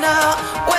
now.